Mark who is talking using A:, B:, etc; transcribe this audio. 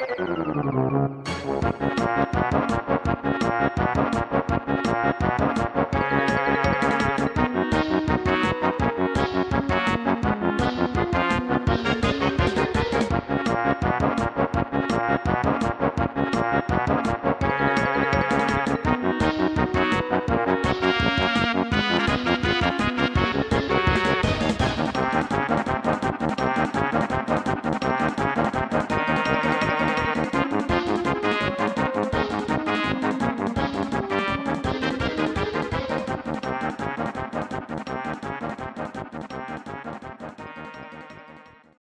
A: Thank you.